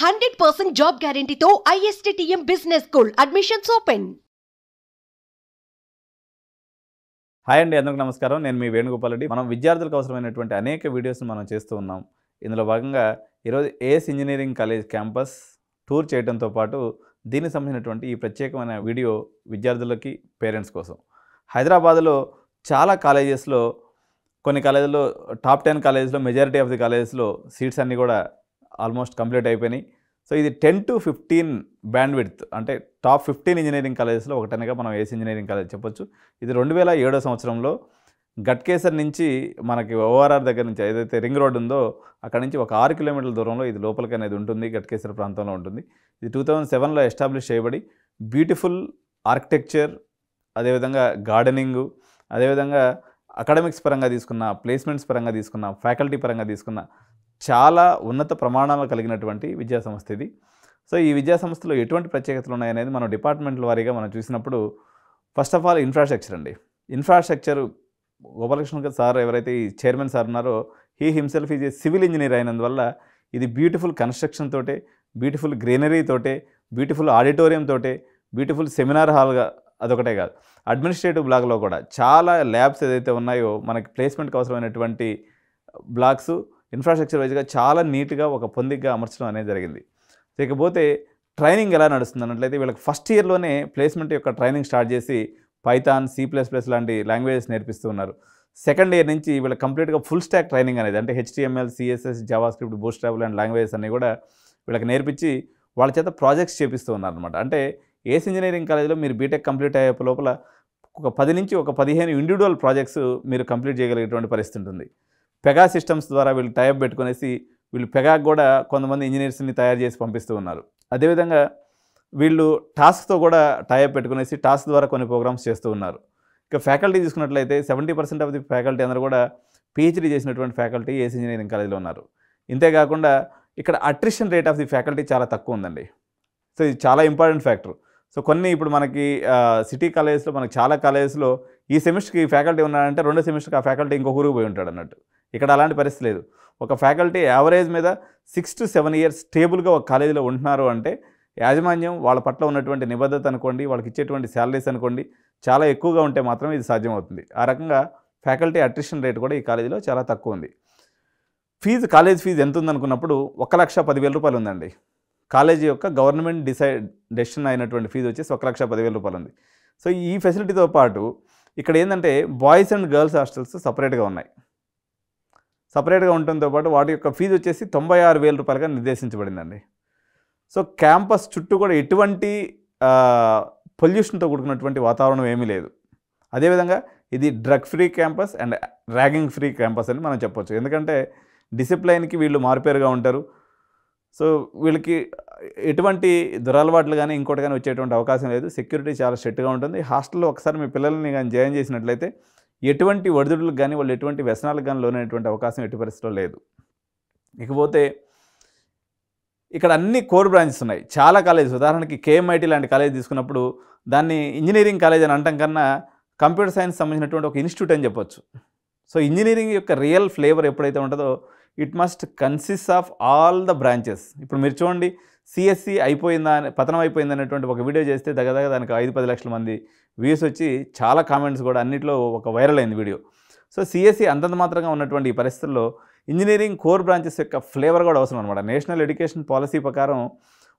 Hundred percent job గ్యారంటీతో ISTM business school admissions open. Hi అండి అందరికి నమస్కారం. నేను మీ వేణుగోపాల్ రెడ్డి. మనం విద్యార్థులకు అవసరమైనటువంటి అనేక వీడియోస్ని మనం చేస్తూ ఉన్నాం. ఇందులో భాగంగా ఈరోజు AS engineering college campus tour చేయడంతో పాటు దీనికి సంబంధించినటువంటి ఈ ప్రత్యేకమైన వీడియో విద్యార్థులకి పేరెంట్స్ కోసం. హైదరాబాద్లో చాలా కాలేజెస్లో కొన్ని కాలేజీల్లో టాప్ టెన్ కాలేజెస్లో మెజారిటీ ఆఫ్ ది కాలేజెస్లో సీట్స్ అన్నీ కూడా ఆల్మోస్ట్ కంప్లీట్ అయిపోయినాయి. సో ఇది ten to fifteen bandwidth అంటే టాప్ ఫిఫ్టీన్ ఇంజనీరింగ్ కాలేజెస్లో ఒకటనగా మనం ఏసీ ఇంజనీరింగ్ కాలేజ్ చెప్పొచ్చు. ఇది రెండు వేల ఏడో సంవత్సరంలో గట్కేసర్ నుంచి మనకి ఓఆర్ఆర్ దగ్గర నుంచి ఏదైతే రింగ్ రోడ్ ఉందో అక్కడ నుంచి ఒక ఆరు కిలోమీటర్ల దూరంలో ఇది లోపలికి అనేది ఉంటుంది గట్కేసర్ ప్రాంతంలో ఉంటుంది. ఇది టూ థౌజండ్ సెవెన్లో ఎస్టాబ్లిష్ చేయబడి బ్యూటిఫుల్ ఆర్కిటెక్చర్ అదేవిధంగా గార్డెనింగు అదేవిధంగా అకాడమిక్స్ పరంగా తీసుకున్న ప్లేస్మెంట్స్ పరంగా తీసుకున్న ఫ్యాకల్టీ పరంగా తీసుకున్న చాలా ఉన్నత ప్రమాణాలు కలిగినటువంటి విద్యా సంస్థ ఇది. సో ఈ విద్యా సంస్థలో ఎటువంటి ప్రత్యేకతలు ఉన్నాయనేది మనం డిపార్ట్మెంట్ల వారీగా మనం చూసినప్పుడు ఫస్ట్ ఆఫ్ ఆల్ ఇన్ఫ్రాస్ట్రక్చర్ అండి. ఇన్ఫ్రాస్ట్రక్చర్ గోపాలకృష్ణ సార్ ఎవరైతే ఈ చైర్మన్ సార్ ఉన్నారో he himself is a civil engineer అయినందువల్ల ఇది బ్యూటిఫుల్ కన్స్ట్రక్షన్ తోటే బ్యూటిఫుల్ గ్రీనరీ తోటే బ్యూటిఫుల్ ఆడిటోరియం తోటే బ్యూటిఫుల్ సెమినార్ హాల్గా అదొకటే కాదు. అడ్మినిస్ట్రేటివ్ బ్లాక్లో కూడా చాలా ల్యాబ్స్ ఏదైతే ఉన్నాయో మనకి ప్లేస్మెంట్కి అవసరమైనటువంటి బ్లాక్స్ ఇన్ఫ్రాస్ట్రక్చర్ వైజ్గా చాలా నీట్గా ఒక పొందిగ్గా అమర్చడం అనేది జరిగింది. ఇకపోతే ట్రైనింగ్ ఎలా నడుస్తుంది అన్నట్లయితే వీళ్ళకి ఫస్ట్ ఇయర్లోనే ప్లేస్మెంట్ యొక్క ట్రైనింగ్ స్టార్ట్ చేసి పైథాన్ సి ప్లస్ ప్లస్ లాంటి లాంగ్వేజెస్ నేర్పిస్తూ ఉన్నారు. సెకండ్ ఇయర్ నుంచి వీళ్ళకి కంప్లీట్గా ఫుల్ స్టాక్ ట్రైనింగ్ అనేది అంటే HTML CSS JavaScript boost travel and languages అన్నీ కూడా వీళ్ళకి నేర్పించి వాళ్ళ చేత ప్రాజెక్ట్స్ చేపిస్తూ ఉన్నారు అనమాట అంటే ఏస్ ఇంజనీరింగ్ కాలేజ్లో మీరు బీటెక్ కంప్లీట్ అయ్యే లోపల ఒక పది నుంచి ఒక పదిహేను ఇండివిజువల్ ప్రాజెక్ట్స్ మీరు కంప్లీట్ చేయగలిగేటువంటి పరిస్థితి ఉంటుంది. పెగా సిస్టమ్స్ ద్వారా వీళ్ళు టైప్ పెట్టుకునేసి వీళ్ళు పెగాకు కూడా కొంతమంది ఇంజనీర్స్ని తయారు చేసి పంపిస్తూ ఉన్నారు. అదేవిధంగా వీళ్ళు టాస్క్తో కూడా టైప్ పెట్టుకునేసి టాస్క్ ద్వారా కొన్ని ప్రోగ్రామ్స్ చేస్తూ ఉన్నారు. ఇక ఫ్యాకల్టీ తీసుకున్నట్లయితే seventy percent of the faculty అందరూ కూడా పిహెచ్డీ చేసినటువంటి ఫ్యాకల్టీ ఏస్ ఇంజనీరింగ్ కాలేజీలో ఉన్నారు. ఇంతేకాకుండా ఇక్కడ attrition rate of the faculty చాలా తక్కువ ఉందండి. సో ఇది చాలా ఇంపార్టెంట్ ఫ్యాక్టర్ సో కొన్ని ఇప్పుడు మనకి సిటీ కాలేజెస్లో మనకి చాలా కాలేజెస్లో ఈ సెమిస్టర్కి ఫ్యాకల్టీ ఉన్నారంటే రెండో సెమిస్టర్కి ఆ ఫ్యాకల్టీ ఇంకొక ఊరికి పోయి ఉంటాడు అన్నట్టు ఇక్కడ అలాంటి పరిస్థితి లేదు. ఒక ఫ్యాకల్టీ యావరేజ్ మీద సిక్స్ టు సెవెన్ ఇయర్స్ స్టేబుల్గా ఒక కాలేజీలో ఉంటున్నారు అంటే యాజమాన్యం వాళ్ళ పట్ల ఉన్నటువంటి నిబద్ధత అనుకోండి వాళ్ళకి ఇచ్చేటువంటి శాలరీస్ అనుకోండి చాలా ఎక్కువగా ఉంటే మాత్రం ఇది సాధ్యమవుతుంది. ఆ రకంగా ఫ్యాకల్టీ అట్రిషన్ రేట్ కూడా ఈ కాలేజీలో చాలా తక్కువ ఉంది. ఫీజు కాలేజ్ ఫీజు ఎంత ఉందనుకున్నప్పుడు ఒక లక్ష పదివేల రూపాయలు ఉందండి. కాలేజీ యొక్క గవర్నమెంట్ డిసైడ్ డెసిషన్ అయినటువంటి ఫీజు వచ్చేసి ఒక లక్ష పదివేల రూపాయలు ఉంది. సో ఈ ఫెసిలిటీతో పాటు ఇక్కడ ఏంటంటే బాయ్స్ అండ్ గర్ల్స్ హాస్టల్స్ సపరేట్గా ఉన్నాయి. సపరేట్గా ఉండటంతో పాటు వాటి యొక్క ఫీజు వచ్చేసి తొంభై ఆరు వేల రూపాయలుగా నిర్దేశించబడిందండి. సో క్యాంపస్ చుట్టూ కూడా ఎటువంటి పొల్యూషన్తో కూడుకున్నటువంటి వాతావరణం ఏమీ లేదు. అదేవిధంగా ఇది drug free campus and ragging free campus అని మనం చెప్పొచ్చు. ఎందుకంటే డిసిప్లైన్కి వీళ్ళు మారుపేరుగా ఉంటారు. సో వీళ్ళకి ఎటువంటి దురలవాట్లు కానీ ఇంకోటి కానీ వచ్చేటువంటి అవకాశం లేదు. సెక్యూరిటీ చాలా స్ట్రిక్ట్గా ఉంటుంది. హాస్టల్లో ఒకసారి మీ పిల్లల్ని కానీ జాయిన్ చేసినట్లయితే ఎటువంటి ఒడిదుడులకు కానీ వాళ్ళు ఎటువంటి వ్యసనాలకు కానీ లోనైనటువంటి అవకాశం ఎట్టి పరిస్థితిలో లేదు. ఇకపోతే ఇక్కడ అన్ని కోర్ బ్రాంచెస్ ఉన్నాయి. చాలా కాలేజెస్. ఉదాహరణకి కేఎంఐటి లాంటి కాలేజ్ తీసుకున్నప్పుడు దాన్ని ఇంజనీరింగ్ కాలేజ్ అని అంటాం కన్నా కంప్యూటర్ సైన్స్ సంబంధించినటువంటి ఒక ఇన్స్టిట్యూట్ అని చెప్పొచ్చు. సో ఇంజనీరింగ్ యొక్క రియల్ ఫ్లేవర్ ఎప్పుడైతే ఉంటుందో it must consist of all the branches. ఇప్పుడు మీరు చూడండి సిఎస్సి అయిపోయిందా అని పతనం అయిపోయింది అనేటువంటి ఒక వీడియో చేస్తే దగ్గర దానికి ఐదు పది లక్షల మంది వ్యూస్ వచ్చి చాలా కామెంట్స్ కూడా అన్నింటిలో ఒక వైరల్ అయింది వీడియో. సో సిఎస్సి అంతంత మాత్రంగా ఉన్నటువంటి ఈ పరిస్థితుల్లో ఇంజనీరింగ్ కోర్ బ్రాంచెస్ యొక్క ఫ్లేవర్ కూడా అవసరం అనమాట నేషనల్ ఎడ్యుకేషన్ పాలసీ ప్రకారం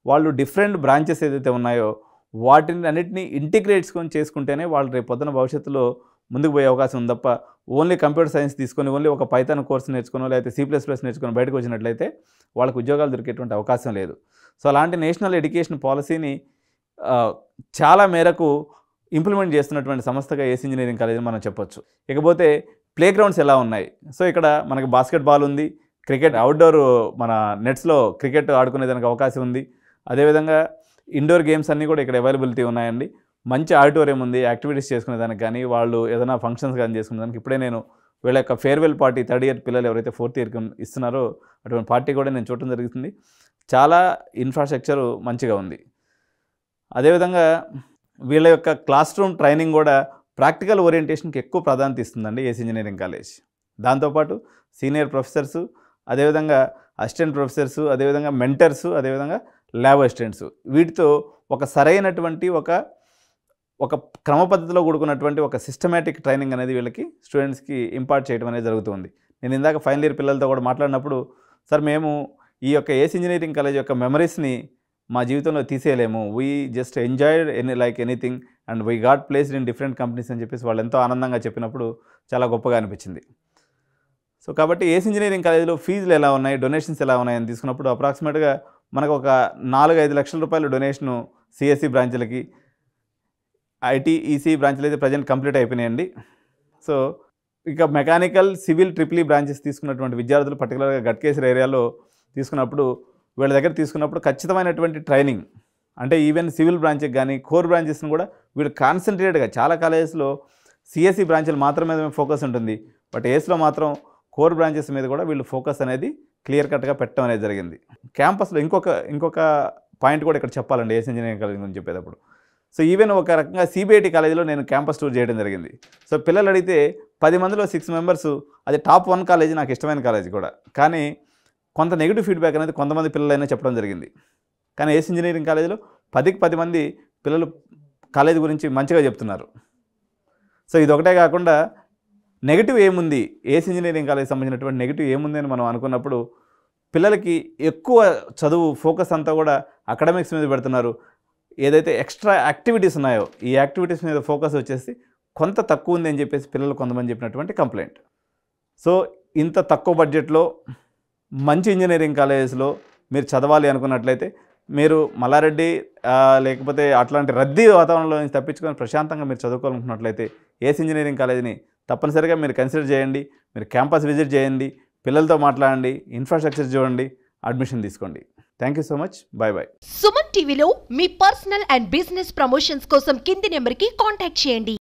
వాళ్ళు డిఫరెంట్ బ్రాంచెస్ ఏదైతే ఉన్నాయో వాటిని అన్నిటిని ఇంటిగ్రేట్స్కొని చేసుకుంటేనే వాళ్ళు రేపు పొద్దున భవిష్యత్తులో ముందుకు పోయే అవకాశం ఉంది తప్ప ఓన్లీ కంప్యూటర్ సైన్స్ తీసుకొని ఓన్లీ ఒక పైతాన్ కోర్స్ నేర్చుకునో లేకపోతే సి ప్లస్ ప్లస్ నేర్చుకుని బయటకు వచ్చినట్లయితే వాళ్ళకు ఉద్యోగాలు దొరికేటువంటి అవకాశం లేదు. సో అలాంటి నేషనల్ ఎడ్యుకేషన్ పాలసీని చాలా మేరకు ఇంప్లిమెంట్ చేస్తున్నటువంటి సంస్థగా ఏసీ ఇంజనీరింగ్ కాలేజ్ మనం చెప్పొచ్చు. ఇకపోతే ప్లే గ్రౌండ్స్ ఎలా ఉన్నాయి? సో ఇక్కడ మనకి బాస్కెట్బాల్ ఉంది క్రికెట్ అవుట్డోర్ మన నెట్స్లో క్రికెట్ ఆడుకునేదానికి అవకాశం ఉంది. అదేవిధంగా ఇండోర్ గేమ్స్ అన్నీ కూడా ఇక్కడ అవైలబిలిటీ ఉన్నాయండి. మంచి ఆడిటోరియం ఉంది యాక్టివిటీస్ చేసుకునేదానికి కానీ వాళ్ళు ఏదైనా ఫంక్షన్స్ కానీ చేసుకునేదానికి ఇప్పుడే నేను వీళ్ళ యొక్క ఫేర్వెల్ పార్టీ థర్డ్ ఇయర్ పిల్లలు ఎవరైతే ఫోర్త్ ఇయర్కి ఇస్తున్నారో అటువంటి పార్టీ కూడా నేను చూడటం జరుగుతుంది. చాలా ఇన్ఫ్రాస్ట్రక్చర్ మంచిగా ఉంది. అదేవిధంగా వీళ్ళ యొక్క క్లాస్ రూమ్ ట్రైనింగ్ కూడా ప్రాక్టికల్ ఓరియంటేషన్కి ఎక్కువ ప్రాధాన్యత ఇస్తుందండి ఏసీ ఇంజనీరింగ్ కాలేజ్ దాంతోపాటు సీనియర్ ప్రొఫెసర్సు అదేవిధంగా అసిస్టెంట్ ప్రొఫెసర్స్ అదేవిధంగా మెంటర్స్ అదేవిధంగా ల్యాబ్ అసిస్టెంట్స్ వీటితో ఒక సరైనటువంటి ఒక ఒక క్రమ పద్ధతిలో కూడుకున్నటువంటి ఒక సిస్టమేటిక్ ట్రైనింగ్ అనేది వీళ్ళకి స్టూడెంట్స్కి ఇంపార్ట్ చేయడం అనేది జరుగుతుంది. నేను ఇందాక ఫైనల్ ఇయర్ పిల్లలతో కూడా మాట్లాడినప్పుడు సార్ మేము ఈ యొక్క ఏస్ ఇంజనీరింగ్ కాలేజ్ యొక్క మెమరీస్ని మా జీవితంలో తీసేయలేము. We just enjoyed any like anything and we got placed in different companies అని చెప్పేసి వాళ్ళు ఎంతో ఆనందంగా చెప్పినప్పుడు చాలా గొప్పగా అనిపించింది. సో కాబట్టి ఏస్ ఇంజనీరింగ్ కాలేజీలో ఫీజులు ఎలా ఉన్నాయి డొనేషన్స్ ఎలా ఉన్నాయని తీసుకున్నప్పుడు అప్రాక్సిమేట్గా మనకు ఒక నాలుగు ఐదు లక్షల రూపాయల డొనేషను సిఎస్సి బ్రాంచ్లకి ఐటీ ఈసీ బ్రాంచ్లు అయితే ప్రజెంట్ కంప్లీట్ అయిపోయినాయండి. సో ఇక మెకానికల్ సివిల్ ట్రిపుల్ బ్రాంచెస్ తీసుకున్నటువంటి విద్యార్థులు పర్టికులర్గా గట్కేశ్వర ఏరియాలో తీసుకున్నప్పుడు వీళ్ళ దగ్గర తీసుకున్నప్పుడు ఖచ్చితమైనటువంటి ట్రైనింగ్. అంటే ఈవెన్ సివిల్ బ్రాంచ్కి కానీ కోర్ బ్రాంచెస్ని కూడా వీళ్ళు కాన్సన్ట్రేటెడ్గా చాలా కాలేజెస్లో సిఎస్సి బ్రాంచ్లు మాత్రమే ఫోకస్ ఉంటుంది. బట్ ఏస్లో మాత్రం కోర్ బ్రాంచెస్ మీద కూడా వీళ్ళు ఫోకస్ అనేది క్లియర్ కట్గా పెట్టడం అనేది జరిగింది. క్యాంపస్లో ఇంకొక ఇంకొక పాయింట్ కూడా ఇక్కడ చెప్పాలండి ఏస్ ఇంజనీరింగ్ కాలేజ్ గురించి చెప్పేటప్పుడు. సో ఈవెన్ ఒక రకంగా సిబిఐటి కాలేజీలో నేను క్యాంపస్ టూర్ చేయడం జరిగింది. సో పిల్లలు అడిగితే పది మందిలో సిక్స్ మెంబర్స్ అది టాప్ వన్ కాలేజీ నాకు ఇష్టమైన కాలేజీ కూడా. కానీ కొంత నెగిటివ్ ఫీడ్బ్యాక్ అనేది కొంతమంది పిల్లలైనా చెప్పడం జరిగింది. కానీ ఏస్ ఇంజనీరింగ్ కాలేజీలో పదికి పది మంది పిల్లలు కాలేజీ గురించి మంచిగా చెప్తున్నారు. సో ఇది ఒకటే కాకుండా నెగిటివ్ ఏముంది? ఏస్ ఇంజనీరింగ్ కాలేజ్ సంబంధించినటువంటి నెగిటివ్ ఏముంది అని మనం అనుకున్నప్పుడు పిల్లలకి ఎక్కువ చదువు ఫోకస్ అంతా కూడా అకాడమిక్స్ మీద పెడుతున్నారు. ఏదైతే ఎక్స్ట్రా యాక్టివిటీస్ ఉన్నాయో ఈ యాక్టివిటీస్ మీద ఫోకస్ వచ్చేసి కొంత తక్కువ ఉంది అని చెప్పేసి పిల్లలు కొంతమంది చెప్పినటువంటి కంప్లైంట్. సో ఇంత తక్కువ బడ్జెట్లో మంచి ఇంజనీరింగ్ కాలేజెస్లో మీరు చదవాలి అనుకున్నట్లయితే మీరు మల్లారెడ్డి లేకపోతే అట్లాంటి రద్దీ వాతావరణంలో నుంచి తప్పించుకొని ప్రశాంతంగా మీరు చదువుకోవాలనుకున్నట్లయితే ఏస్ ఇంజనీరింగ్ కాలేజీని తప్పనిసరిగా మీరు కన్సిడర్ చేయండి మీరు క్యాంపస్ విజిట్ చేయండి పిల్లలతో మాట్లాడండి ఇన్ఫ్రాస్ట్రక్చర్ చూడండి అడ్మిషన్ తీసుకోండి. Thank you so much bye bye Suman టీవీలో మీ పర్సనల్ అండ్ బిజినెస్ ప్రమోషన్స్ కోసం కింది నెంబర్కి కాంటాక్ట్ చేయండి.